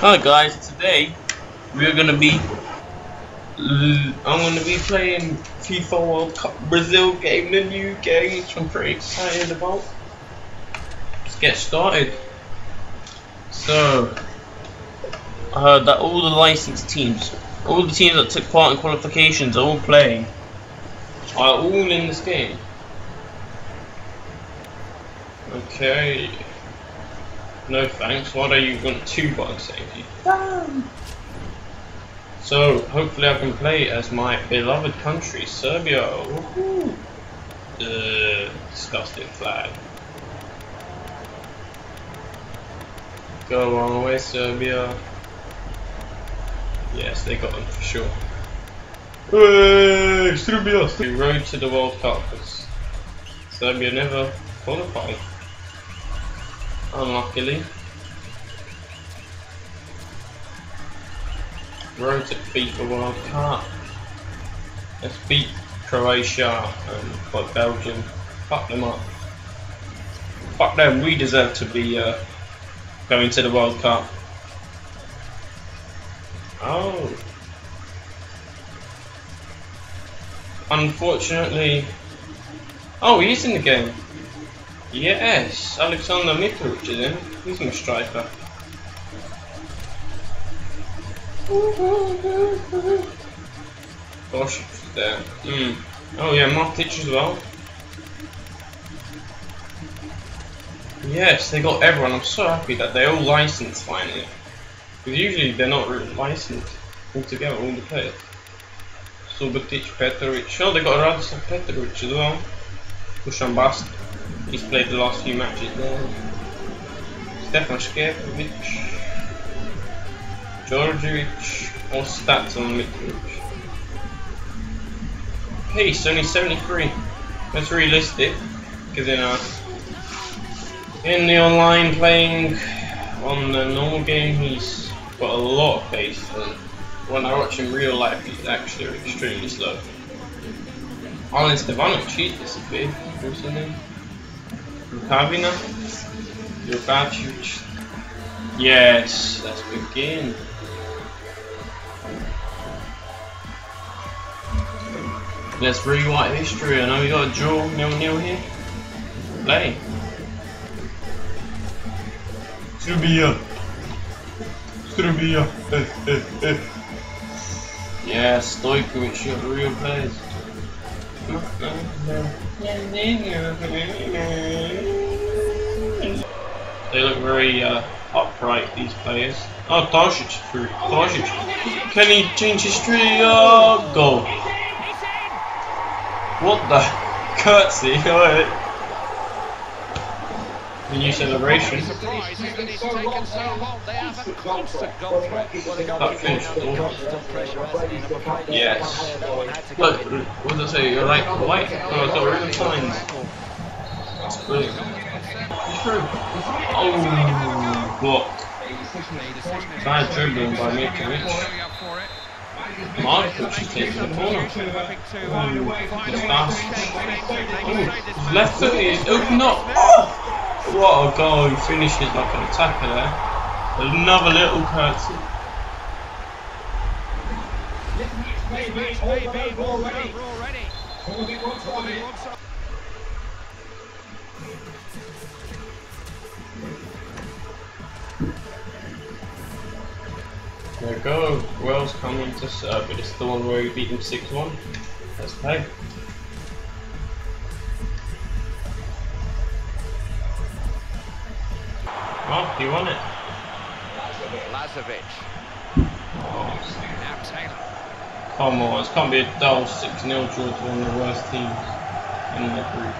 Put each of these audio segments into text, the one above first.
Hi guys, today we're gonna be I'm gonna be playing FIFA World Cup Brazil game, the new game, which I'm pretty excited about. Let's get started. So I heard that all the licensed teams, all the teams that took part in qualifications are all playing, are all in this game. Okay. No thanks. Why do you want two bugs safety? Damn! So hopefully I can play as my beloved country, Serbia. Woohoo! Uh, disgusting flag. Go on away, Serbia. Yes, they got them for sure. Hey, Serbia! We rode to the World Cup because Serbia never qualified unluckily. Road to FIFA World Cup. Let's beat Croatia and fuck Belgium. Fuck them up. Fuck them, we deserve to be uh, going to the World Cup. Oh. Unfortunately. Oh, he's in the game. Yes, Alexander Mitrovic is in. He's my striker. Gosh, there. Mm. Oh yeah, Matic as well. Yes, they got everyone. I'm so happy that they're all licensed finally. Because usually they're not really licensed altogether, all the players. Subotic, Petrovic. Oh, they got Radislav Petrovic as well. Bast. He's played the last few matches there. Stefan Skerkovic, Georgievich, all stats on Mitrovic. Hey, only 73. That's realistic, because in, in the online playing on the normal game, he's got a lot of pace. And when I watch him real life, he's actually extremely slow. Alen Stevanovic, he's disappeared. What's his name? Rukavina? Rukacic. Yes, let's begin. Let's rewrite history. I know we got a draw nil nil here. Play. Serbia. Serbia. yeah, Stojkovic, you're the real players. They look very uh, upright, these players. Oh, Tosic through. Can he change history? Oh, goal. What the? Curtsy. The new celebration. That finished Yes. Look, what does it say? You're like white? Oh, it's ribbon. That's brilliant. Oh, block. Bad dribbling by Mitrovic. Markovic is taking the corner. Oh, oh, left foot is oh, open up. What a goal, he finishes like an attacker there. Another little curtsy. There we go, Wales coming to serve, but it's the one where we beat them 6-1. Let's play. Oh, he won it. Lazovic. Oh, Now Taylor. come on, it can't be a dull 6 0 draw to one of the worst teams in the group.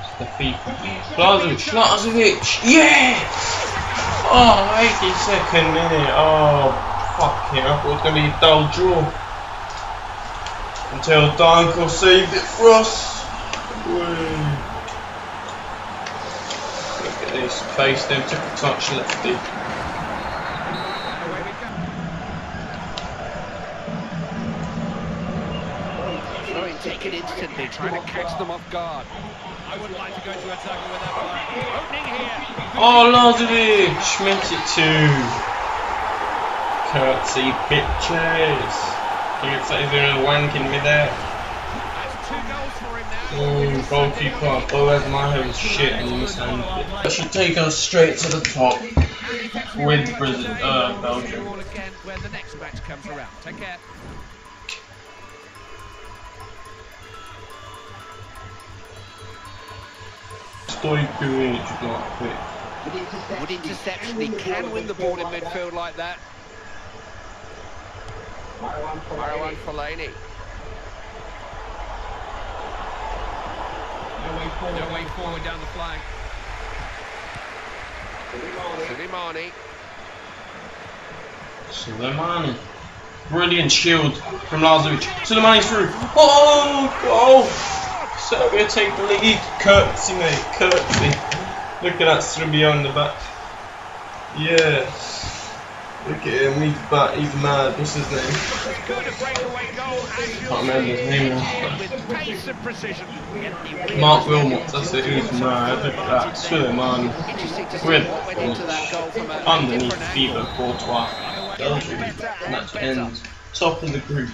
It's the FIFA. Blazovic, Blazovic, yeah! Oh, 82nd minute. Oh, fuck it. I thought it was going to be a dull draw. Until Danko saved it for us. Whee. Look at this. Face them, took a touch lefty. Away we go. Throwing taken instantly, trying to catch them off guard. I wouldn't like to go to a tackle with that player. Opening here. Oh, Lazovic meant it to. Curtsy bitches. He looks like he's doing a wank in midair. That's two goals for him now. Oh, goalkeeper, Boaz Myhill was shit and he mishandled it. That should take us straight to the top with Brazil, uh, Belgium. All again when the next match comes around. Take care. Stojkovic got quick. Good interception. He can win the ball in midfield like that. Marwan Fellaini. No way forward down the flank. Sulejmani. Sulejmani. Brilliant shield from Lazovic. Sulejmani's through. Oh, oh goal! Serbia take the lead. Curtsy, mate. Curtsy. Look at that Sribia on the back. Yes. Look at him. He's back. He's mad. What's his name? Good a breakaway goal. and Can't remember his name now. With pace and precision. Mark Wilmot. That's it. He's mad. Look at that. To With what went into that goal from a underneath Fever. Courtois. Belgium. Match ends. Top of the group.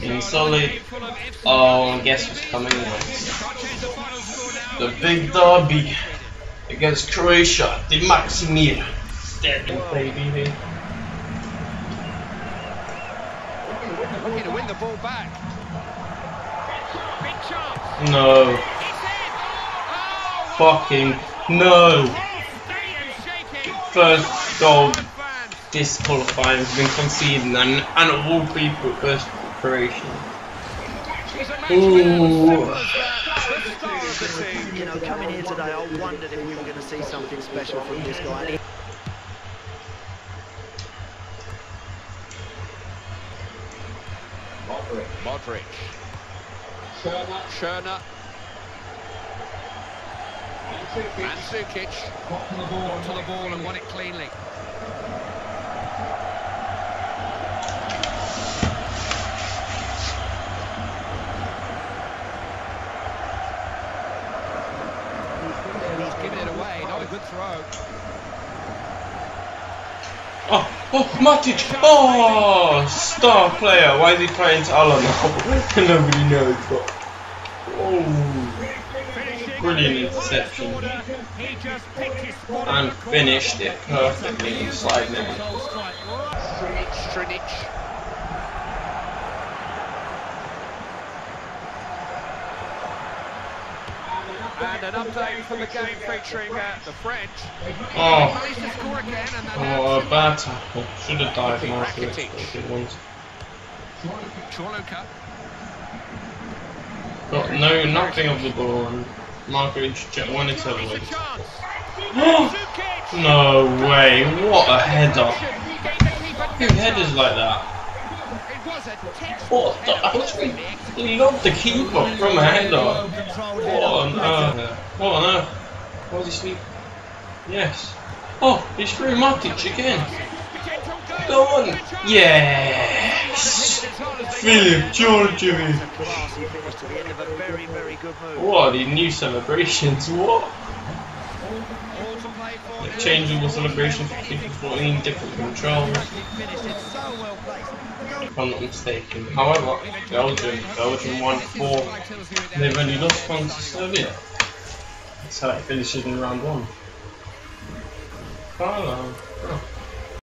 In solid. Oh, guess what's coming next? The big derby against Croatia. The Maksimir. Sterling, baby. here. Looking to win the ball back. Big chance. No. Oh, Fucking no. whole stadium shaking. First goal Fans. disqualifying has been conceded and, and of all people, first Croatia. He's a match Ooh. winner. Simple as that. The star of the team. You know, coming here today, I wondered if we were going to see something special from this guy. He Modric. Schöner. Mandzukic. Got to the ball, to the ball and won it cleanly. He's given it away, not a good throw. Oh, oh, Matic! Oh, star player. Why is he playing to Allah now? Nobody knows, but. Oh, brilliant interception. He just picked his spot And finished it perfectly inside net. Strinic. And an update from the game featuring uh, the French. Oh, Managed to score again and then oh, a bad tackle. Should have dived more for it. but it Corluka. Got no, nothing of the ball, and Markovic jet wanted to It's a win. chance. Oh, Mandzukic. no way! What a header! Gave the keeper Who headers like that? It was a textbook What the? I actually love the keeper from a header. What on earth? What on earth? Why is he sleep? Yes. Oh, it's through Matic again. Go on. Yes. The good move. What these new celebrations? What? The changeable celebrations for FIFA 14, different controls. If I'm not mistaken. However, Belgium, Belgium won four. They've only lost one to Serbia. That's how it finishes in round one. Hello. Oh.